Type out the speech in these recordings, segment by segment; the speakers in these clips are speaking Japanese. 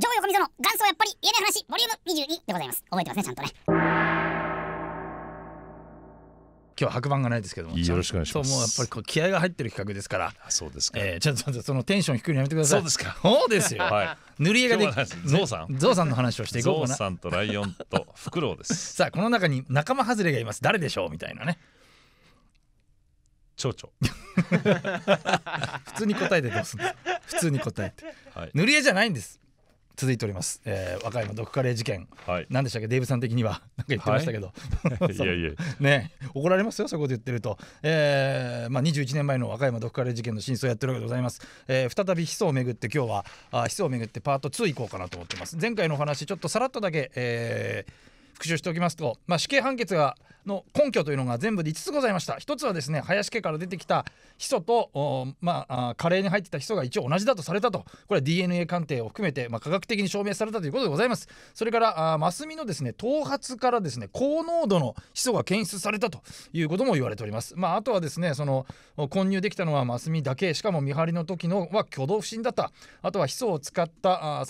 上横溝の元祖やっぱり言えない話ボリューム22でございます。覚えてますねちゃんとね。今日は白板がないですけども。よろしくお願いします。もうやっぱりこう気合が入ってる企画ですから。あそうですか、えー、ちょっとちょっとそのテンション低いのやめてください。そうですか。そうですよ、はい。塗り絵ができゾウさん。ゾウさんの話をしていこうゾウかなさんとライオンとフクロウです。さあこの中に仲間外れがいます。誰でしょう？みたいなね。蝶々。普通に答えてどうすんの？普通に答えて。はい。塗り絵じゃないんです続いております、えー、和歌山毒カレー事件。はい。何でしたっけ？デイブさん的には。なんか言ってましたけど、い。やいや。ね。怒られますよそういうこと言ってると、えーまあ、21年前の和歌山毒カレー事件の真相をやってるわけでございます、えー再びヒ素をめぐって今日はあヒ素をめぐってパート2いこうかなと思ってます。前回のお話ちょっとさらっとだけ、えー復習しておきますと、まあ、死刑判決がの根拠というのが全部で5つございました。一つはですね林家から出てきたヒ素と、おまあ、カレーに入ってたヒ素が一応同じだとされたと。これは DNA 鑑定を含めて、まあ、科学的に証明されたということでございます。それからあマスミのですね頭髪からですね高濃度のヒ素が検出されたということも言われております。まああとはですねその混入できたのはマスミだけ。しかも見張りの時のは挙動不審だった。あとはヒ素を使ったあ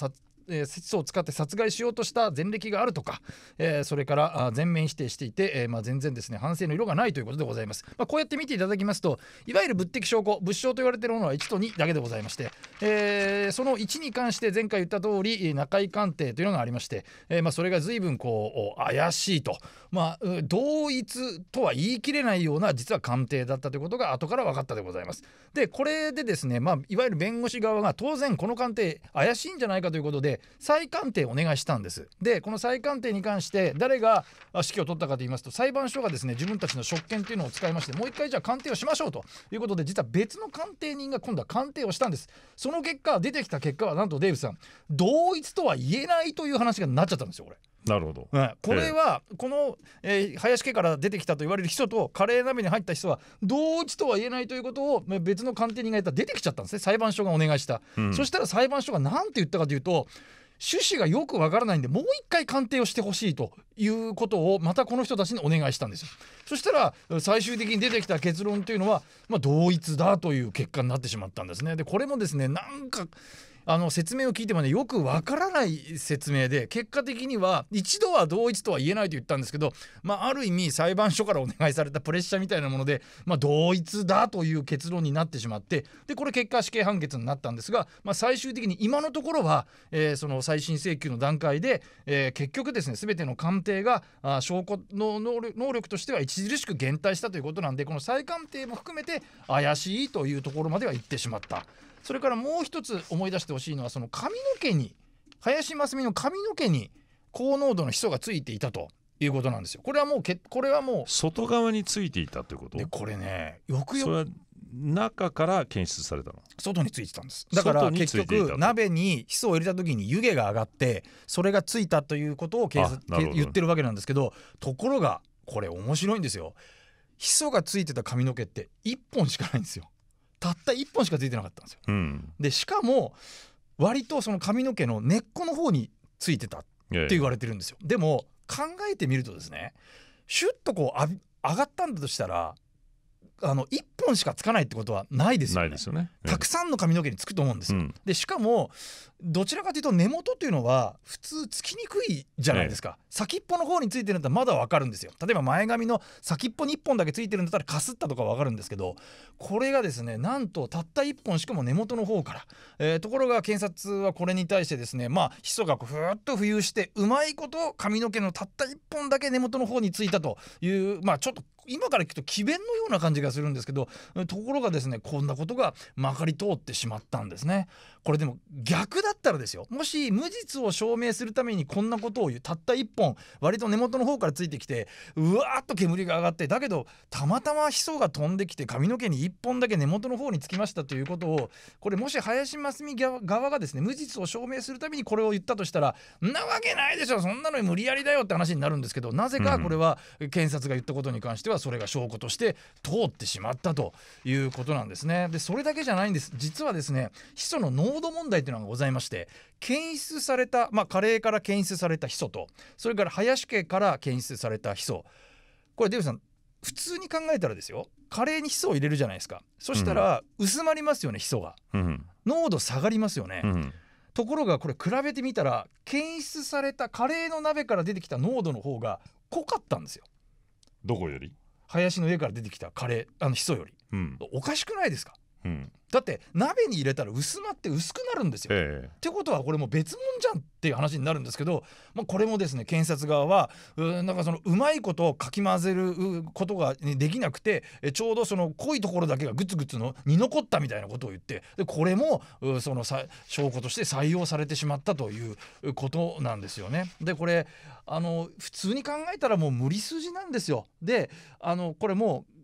えー、ヒ素を使って殺害しようとした前歴があるとか、えーそれから全面否定していて、えーまあ、全然ですね反省の色がないということでございます、まあ、こうやって見ていただきますといわゆる物的証拠物証と言われているものは1と2だけでございまして、えーその1に関して前回言った通り中井鑑定というのがありまして、えーまあ、それが随分こう怪しいと、まあ、同一とは言い切れないような実は鑑定だったということが後から分かったでございます。でこれでですね、まあ、いわゆる弁護士側が当然この鑑定怪しいんじゃないかということで再鑑定をお願いしたんです。でこの再鑑定に関して誰が指揮を取ったかと言いますと裁判所がですね自分たちの職権というのを使いましてもう一回じゃあ鑑定をしましょうと。いうことで実は別の鑑定人が今度は鑑定をしたんです。その結果出てきた結果はなんとデーブさん同一とは言えないという話がなっちゃったんですよこれ。なるほど。はい。これはこの、えー林家から出てきたと言われるヒ素とカレー鍋に入ったヒ素は同一とは言えないということをまあ別の鑑定人がやったら出てきちゃったんですね。裁判所がお願いした、うん。そしたら裁判所が何て言ったかというと趣旨がよくわからないんでもう一回鑑定をしてほしいということをまたこの人たちにお願いしたんですよ。そしたら最終的に出てきた結論というのは、まあ、同一だという結果になってしまったんですね。でこれもですねなんかあの説明を聞いてもねよくわからない説明で結果的には一度は同一とは言えないと言ったんですけど、まあ、ある意味裁判所からお願いされたプレッシャーみたいなもので、まあ、同一だという結論になってしまってでこれ結果死刑判決になったんですが、まあ、最終的に今のところは、えーその再審請求の段階で、えー結局ですね全ての鑑定があ証拠の能力能力としては著しく減退したということなんでこの再鑑定も含めて怪しいというところまでは行ってしまった。それからもう一つ思い出してほしいのはその髪の毛に林真澄の髪の毛に高濃度のヒ素がついていたということなんですよ。これはもうけこれはも外側についていたということ？うでこれねよくよくそれは中から検出されたの？外についてたんです。だから結局鍋にヒ素を入れた時に湯気が上がってそれがついたということを言ってるわけなんですけどところがこれ面白いんですよ。ヒ素がついてた髪の毛って1本しかないんですよたった1本しかついてなかったんですよ。うん。でしかも割とその髪の毛の根っこの方についてたっええ。て言われてるんですよ。でも考えてみるとですねシュッとこうあび上がったんだとしたらあの1本しかつかないってことはないですよね。よね。たくさんの髪の毛につくと思うんですよ。うん。でしかもどちらかというと根元というのは普通つきにくいじゃないですか、先っぽの方についてるんだったらまだわかるんですよ。例えば前髪の先っぽに1本だけついてるんだったらかすったとかわかるんですけどこれがですねなんとたった1本しかも根元の方から、えーところが検察はこれに対してですねまあヒ素がこうふーっと浮遊してうまいこと髪の毛のたった1本だけ根元の方についたというまあちょっと今から聞くと詭弁のような感じがするんですけどところがですねこんなことがまかり通ってしまったんですね。これでも逆だったらですよ。もし無実を証明するためにこんなことを言うたった1本割と根元の方からついてきてうわーっと煙が上がってだけどたまたまヒ素が飛んできて髪の毛に1本だけ根元の方につきましたということをこれもし林真澄側側がですね無実を証明するためにこれを言ったとしたらんなわけないでしょ。そんなのに無理やりだよって話になるんですけどなぜかこれは検察が言ったことに関してはそれが証拠として通ってしまったということなんですね。でそれだけじゃないんです。実はですねヒ素の濃度問題というのがございまして検出された、まあ、カレーから検出されたヒ素とそれから林家から検出されたヒ素。これデーブさん普通に考えたらですよカレーにヒ素を入れるじゃないですか。そしたら薄まりますよねヒ素が。うん濃度下がりますよね、うん。ところがこれ比べてみたら検出されたカレーの鍋から出てきた濃度の方が濃かったんですよ。どこより？林の家から出てきたカレーあのヒ素より。うん。おかしくないですか？うんだって鍋に入れたら薄まって薄くなるんですよ。えってことはこれもう別物じゃんっていう話になるんですけど、まあ、これもですね検察側はうーなんかそのうまいことをかき混ぜるうことがねできなくてえちょうどその濃いところだけがグツグツのに残ったみたいなことを言ってでこれもうそのさ証拠として採用されてしまったといううことなんですよね。でこれあの普通に考えたらもう無理筋なんですよ。であのこれもう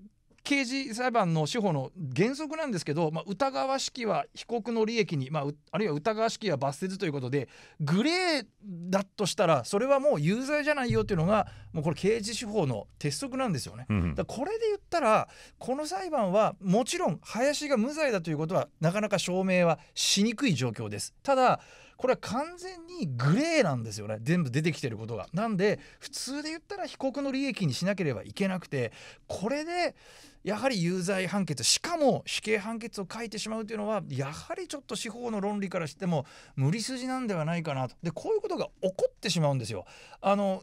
刑事裁判の司法の原則なんですけど、まあ、疑わしきは被告の利益に、まあ、うあるいは疑わしきは罰せずということでグレーだとしたらそれはもう有罪じゃないよっていうのがもうこれ刑事司法の鉄則なんですよね。えうんだこれで言ったらこの裁判はもちろん林が無罪だということはなかなか証明はしにくい状況ですただこれは完全にグレーなんですよね。全部出てきてることが。なんで普通で言ったら被告の利益にしなければいけなくてこれでやはり有罪判決しかも死刑判決を書いてしまうというのはやはりちょっと司法の論理からしても無理筋なんではないかなと。でこういうことが起こってしまうんですよ。あの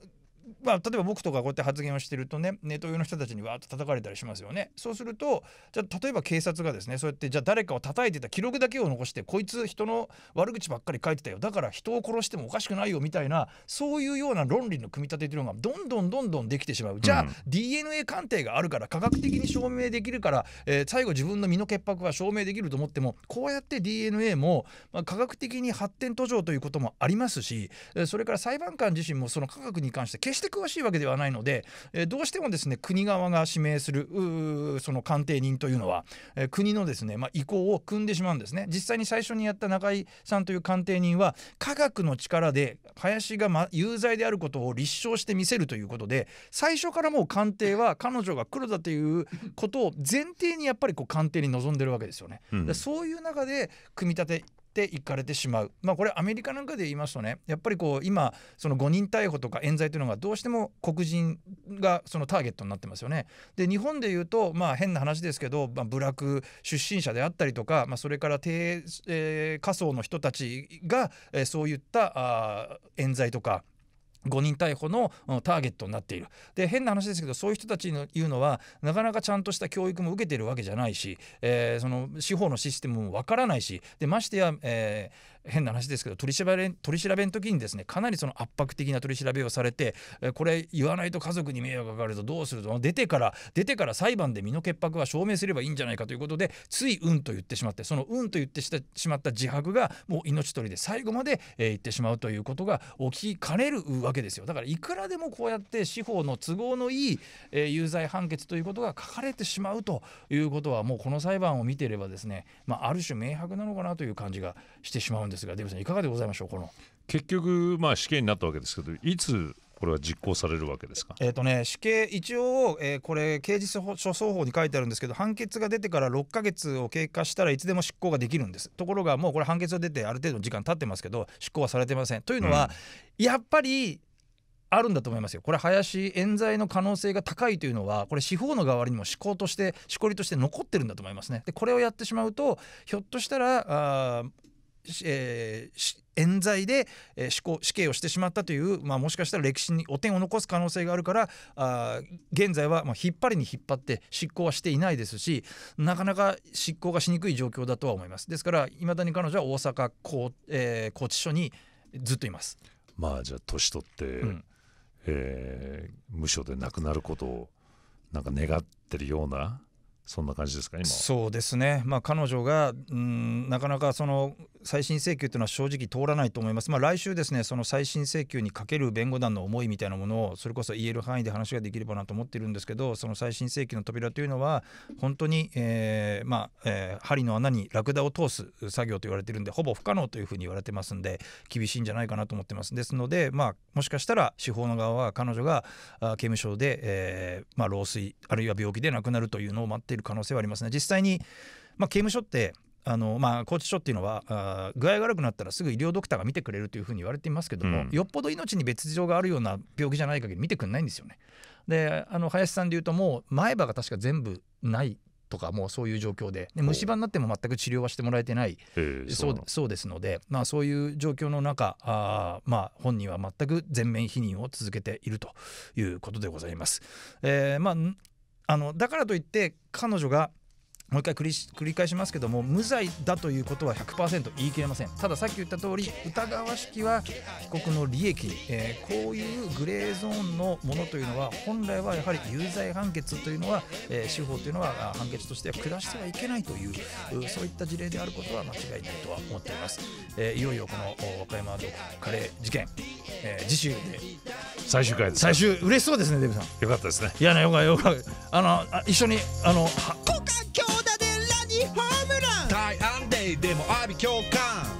まあ、例えば僕とかこうやって発言をしてるとねネット上の人たちにわーっと叩かれたりしますよね。そうするとじゃあ例えば警察がですねそうやってじゃあ誰かを叩いてた記録だけを残してこいつ人の悪口ばっかり書いてたよ。だから人を殺してもおかしくないよみたいなそういうような論理の組み立てというのがどんどんどんどんできてしまう。じゃあ、うん。DNA 鑑定があるから科学的に証明できるから、えー最後自分の身の潔白は証明できると思ってもこうやって DNA も、まあ、科学的に発展途上ということもありますしえーそれから裁判官自身もその科学に関して決して詳しいわけではないので、えーどうしてもですね国側が指名するその鑑定人というのは、えー国のですね、まあ、意向を組んでしまうんですね実際に最初にやった中井さんという鑑定人は科学の力で林が、ま、有罪であることを立証してみせるということで最初からもう鑑定は彼女が黒だということを前提にやっぱりこう鑑定に臨んでるわけですよね。うんでそういう中で組み立てっていかれてしまうまあこれアメリカなんかで言いますとねやっぱりこう今その誤認逮捕とか冤罪というのがどうしても黒人がそのターゲットになってますよね。で日本で言うとまあ変な話ですけど、まあ、部落出身者であったりとか、まあ、それから低、えー下層の人たちが、えーそういったあ冤罪とか誤認逮捕のターゲットになっている。で変な話ですけどそういう人たちの言うのはなかなかちゃんとした教育も受けてるわけじゃないし、えーその司法のシステムもわからないしでましてや、えー変な話ですけど取り調べ取り調べの時にですねかなりその圧迫的な取り調べをされて、えこれ言わないと家族に迷惑がかかるとどうすると出てから出てから裁判で身の潔白は証明すればいいんじゃないかということでつい「うん」と言ってしまってその「うん」と言ってしてしまった自白がもう命取りで最後まで、えー言ってしまうということが起きかねるわけですよ。だからいくらでもこうやって司法の都合のいい、えー有罪判決ということが書かれてしまうということはもうこの裁判を見ていればですね、まあ、ある種明白なのかなという感じがしてしまうんですがデーブさんいかがでございましょうこの？結局まあ死刑になったわけですけどいつこれは実行されるわけですか？えーとね、死刑一応、えーこれ刑事訴訟法に書いてあるんですけど判決が出てから6ヶ月を経過したらいつでも執行ができるんです。ところがもうこれ判決が出てある程度の時間経ってますけど執行はされてません。というのは、やっぱりあるんだと思いますよ。これ林冤罪の可能性が高いというのはこれ司法の側にも思考としてしこりとして残ってるんだと思いますね。でこれをやってしまうとひょっとしたらあえーし冤罪で、えー死刑死刑をしてしまったという、まあ、もしかしたら歴史に汚点を残す可能性があるからあー現在は、まあ、引っ張りに引っ張って執行はしていないですしなかなか執行がしにくい状況だとは思いますですからいまだに彼女は大阪高,、えー拘置所にずっといます。まあじゃあ年取って、うんえー無所で亡くなることをなんか願ってるようなそんな感じですか今そうですね、まあ、彼女がうんなかなかその再審請求というのは正直通らないと思います、まあ、来週ですねその再審請求にかける弁護団の思いみたいなものをそれこそ言える範囲で話ができればなと思っているんですけどその再審請求の扉というのは本当に、えーまあえー針の穴にラクダを通す作業と言われているんでほぼ不可能というふうに言われてますんで厳しいんじゃないかなと思ってます。ですので、まあ、もしかしたら司法の側は彼女があ刑務所で、えーまあ、老衰あるいは病気で亡くなるというのを待っている可能性はありますね。実際に、まあ、刑務所ってあのまあ、拘置所っていうのはあー具合が悪くなったらすぐ医療ドクターが見てくれるというふうに言われていますけども、うん。よっぽど命に別状があるような病気じゃない限り見てくれないんですよね。であの林さんで言うともう前歯が確か全部ないとかもうそういう状況で。で虫歯になっても全く治療はしてもらえてない。ええそうそうですので、まあ、そういう状況の中あー、まあ、本人は全く全面否認を続けているということでございます。えーまあんあのだからといって彼女がもう一回繰り返しますけども無罪だということは100%言い切れません。たださっき言った通り疑わしきは被告の利益、えーこういうグレーゾーンのものというのは本来はやはり有罪判決というのは、えー司法というのは判決としては下してはいけないというそういった事例であることは間違いないとは思っています、えーいよいよこの和歌山ドカレー事件、えー次週で最終回です。か最終嬉しそうですねデブさん。よかったですね。いやねよかよかあのあ一緒にあのは股間強打でラニーホームラン。大安定でも阿鼻共感